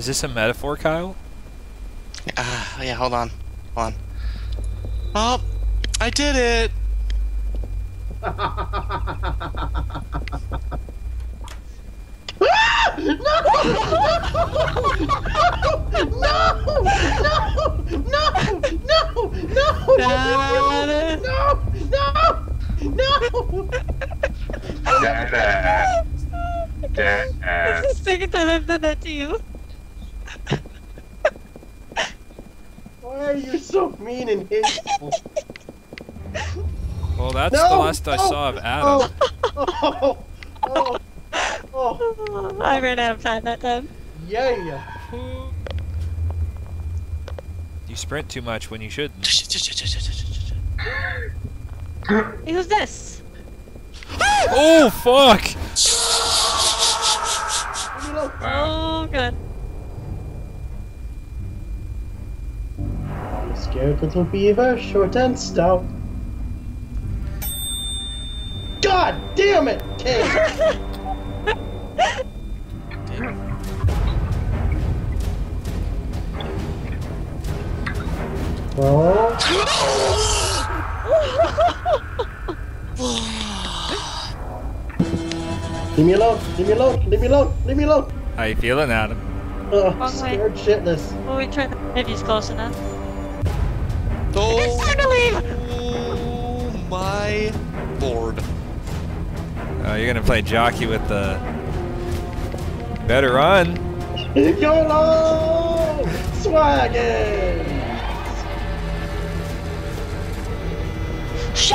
Is this a metaphor, Kyle? Ah, yeah, hold on. Hold on. Oh, I did it! Dada. This Dada. is the second time I've done that to you. Why are you so mean and hateful? Well, that's No! the last I Oh! saw of oh! Adam. Oh, oh, oh, oh, I ran out of time that time. yeah. You sprint too much when you shouldn't. Hey, who's this? Oh, fuck! Oh, good. I'm a little beaver, short and stout. God damn it, Kate! Oh, leave me alone, leave me alone, leave me alone, leave me alone! How you feeling, Adam? Oh, Ugh, Wrong way. scared shitless. well, we tried. If he's close enough. It's Oh, time to leave! oh my lord. Oh, you're gonna play jockey with the. Better run. YOLO! Swaggin!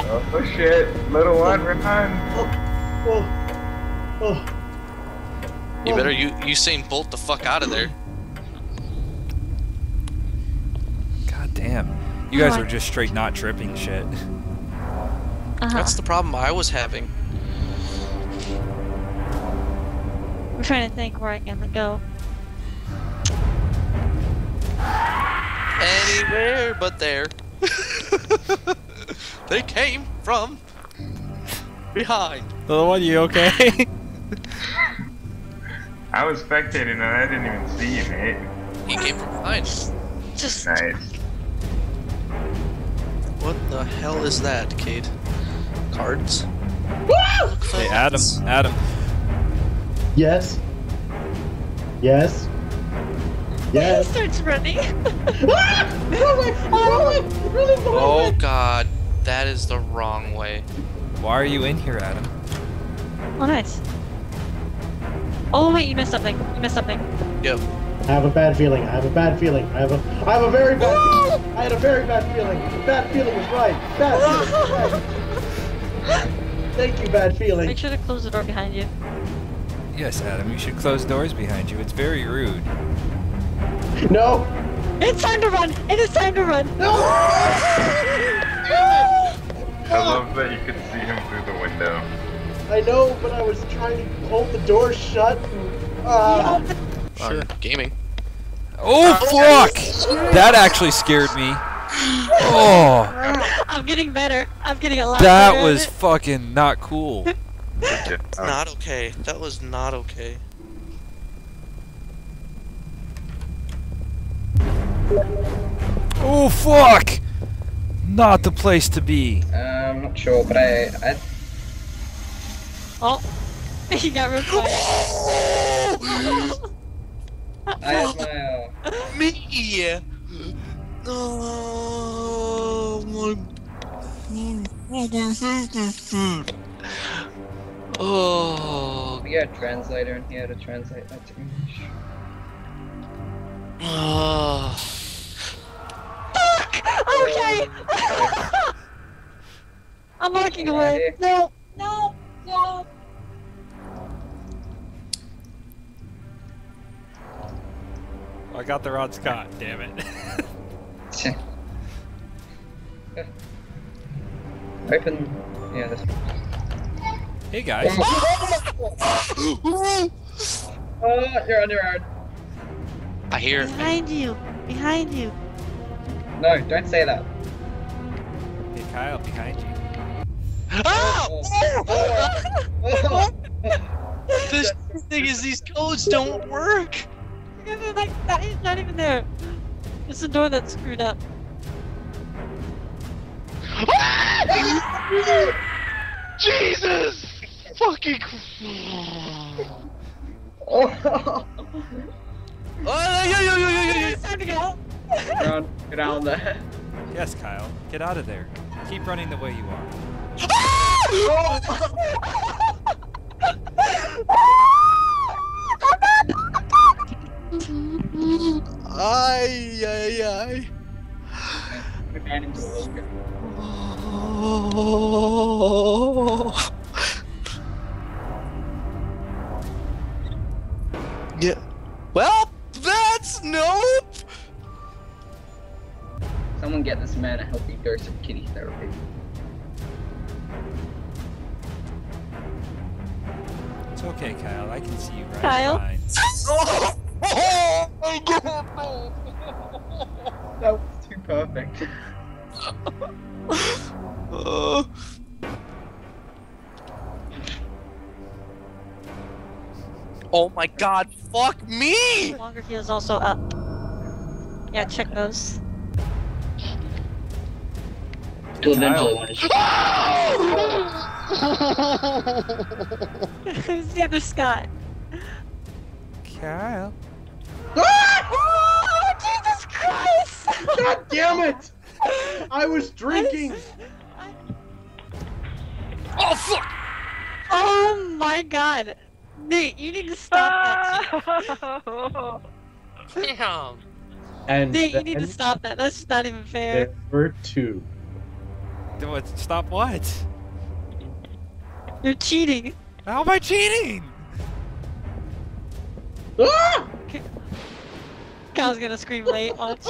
Oh shit. Little one, oh. run. Oh, oh. oh. You oh. better you Usain Bolt the fuck out of there. God damn. You guys Oh, I- are just straight not tripping shit. Uh-huh. That's the problem I was having. I'm trying to think where I can go. Anywhere but there. they came from behind. Little one, you okay? I was spectating and I didn't even see you, mate. He came from behind. Just Nice. What the hell is that, Kate? Cards? hey, Adam. Adam. Yes. Yes. Yes. he starts running. ah! Wrong way! Wrong way! Really Oh god, that is the wrong way. Why are you in here, Adam? oh, nice. Oh wait, you missed something. You missed something. Yep. I have a bad feeling. I have a bad feeling. I have a I have a very bad feeling. I had a very bad feeling. Bad feeling was right. Bad feeling was right. Thank you, bad feeling. Make sure to close the door behind you. Yes, Adam. You should close doors behind you. It's very rude. No! It's time to run. It is time to run. No! I love that you could see him through the window. I know, but I was trying to hold the door shut. Uh, On gaming. Oh, fuck! That actually scared me. Oh, I'm getting better. I'm getting a lot that better at was fucking not cool. Good. Not okay. That was not okay. Oh, fuck! Not the place to be. Uh, I'm not sure, but I, I Oh, he got real quiet. I have my uh, Me! Oh my. Oh. we got a translator in here to translate that to English. Ah. Oh. okay. I'm walking away. No, no, no. I got the Rod Scott, damn it. Open. Yeah, this. hey guys. Oh, you're on your own. I hear. Behind you. Behind you. No, don't say that. Hey Kyle, behind you. Ah! Oh, oh, This thing is these codes don't work. Like that. He's not even there. It's the door that's screwed up. Jesus! Fucking. Oh, Oh, yo, yo, yo, yo, yo, yo. It's time to go. get on, get on there. Yes, Kyle. Get out of there. Keep running the way you are. Ay, ay, ay. We ran into a Logan. Oh. Yeah. Well, that's nope. Someone get this man a healthy dose of kitty therapy. It's okay, Kyle. I can see you right Kyle? behind. Oh, oh, my God. That was too perfect. Oh. Oh my god, fuck me! Longer key is also up. Yeah, check those. To eventually one is Who's the other Scott? Kyle. Ah! Jesus Christ! God damn it! I was drinking. Oh fuck! Oh my god. Nate, you need to stop that. Damn. And Nate, you need to stop that. That's just not even fair. there were two. Do what? Stop what? You're cheating. How am I cheating? Ah! Kyle's gonna scream late. Watch.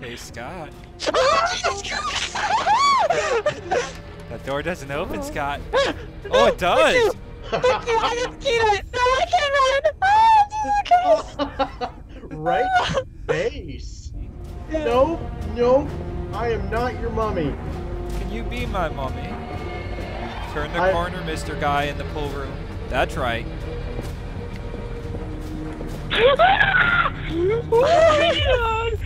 Hey, Scott. That door doesn't open, Scott. Oh, it does. Thank you, I just keyed it. No, I can't run. Oh, Jesus Christ! right face. No, no, I am not your mummy. Can you be my mommy? Turn the I- corner, Mr. Guy in the pool room. That's right. Oh my god!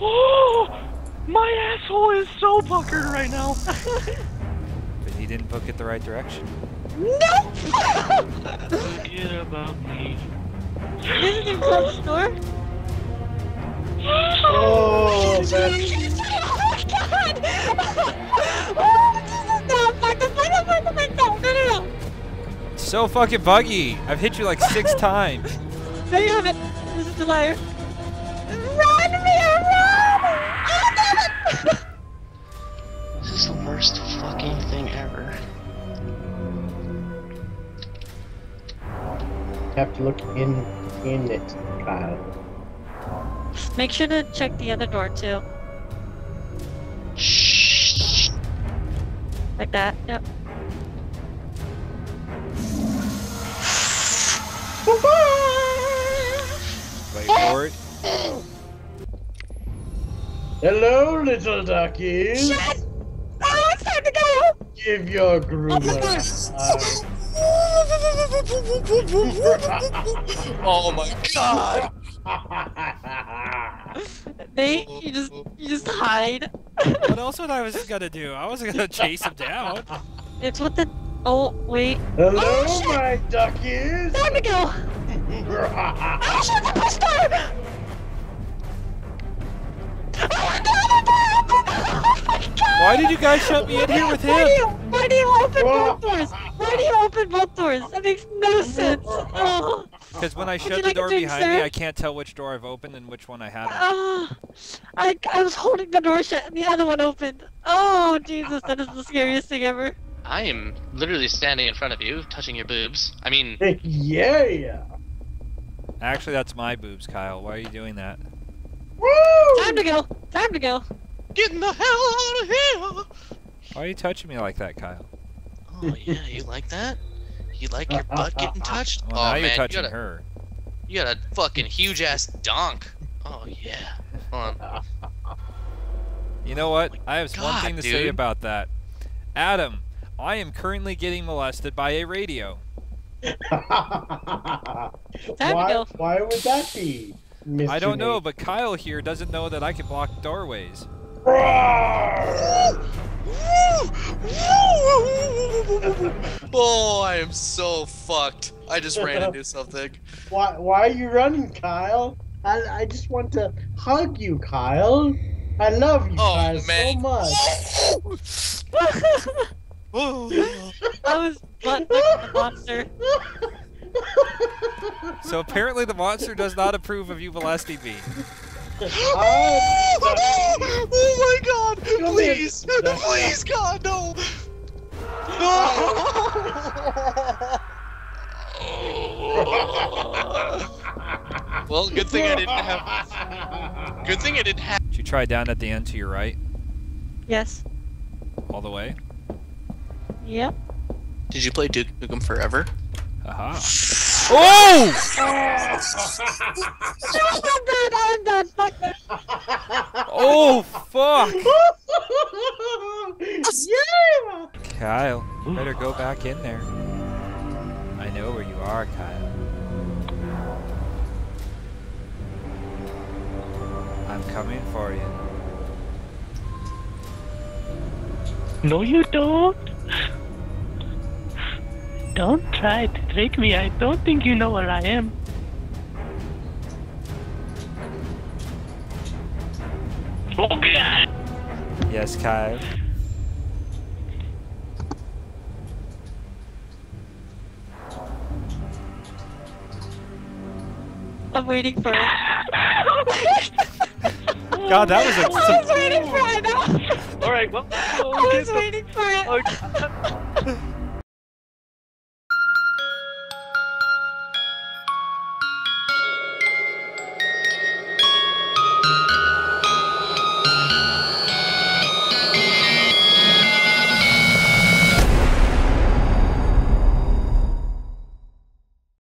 Oh, my asshole is so puckered right now. But he didn't book it the right direction. No! Forget about me. Isn't it close the door? Oh, that's so fucking buggy. I've hit you like six times. There you have it. This is the liar. Run, Mia, run! Oh, damn it! This is the worst fucking thing ever. You have to look in in it, Kyle. Make sure to check the other door too. Shh. Like that. Yep. Wait for it. Hello, little duckies. Shit! Oh, it's time to go! Give your groomer. Oh my god! Nate, you just you just hide. What else would I was gonna do? I wasn't gonna chase him down. It's what the oh wait. Hello, Oh, shit. my duckies. Time to go! Oh shit, the push door! Oh my god, the door opened! Oh my god! Why did you guys shut me in here with Why do him? you, why do you open both doors? Why do you open both doors? That makes no sense. Oh, Because when I shut the like door drink, behind me. I can't tell which door I've opened and which one I haven't. oh. I, I was holding the door shut and the other one opened. Oh, Jesus, that is the scariest thing ever. I am literally standing in front of you, touching your boobs. I mean, yeah. Actually, that's my boobs, Kyle. Why are you doing that? Woo! Time to go. Time to go. getting the hell out of here! Why are you touching me like that, Kyle? Oh yeah, you like that? You like your butt getting touched? Well, oh now man, you're touching you got a, her. You got a fucking huge ass donk. Oh yeah. Hold on. You know what? Oh I have one thing to say about that. Adam, I am currently getting molested by a radio. Why, why would that be? Mr. I don't know, but Kyle here doesn't know that I can block doorways. oh, I am so fucked. I just ran into something. Why, why are you running, Kyle? I, I just want to hug you, Kyle. I love you, Oh, Kyle, man. so much. I was butt the monster. So apparently the monster does not approve of you molesting me. I- oh my god! Please! Please, God, no! well, good thing I didn't have. Good thing I didn't have. Did you try down at the end to your right? Yes. All the way? Yep. Did you play Duke Nukem Forever? Aha. Oh! I'm done. I'm done. Fuck that. Oh, fuck! yeah! Kyle, better go back in there. I know where you are, Kyle. I'm coming for you. No, you don't. Don't try to trick me. I don't think you know where I am. Oh god! Yes, Kyle. I'm waiting for it. God, that was a- I was waiting for it. Alright, well, I was waiting for it. okay.